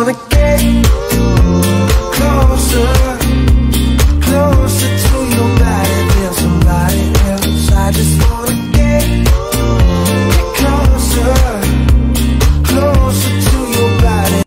wanna get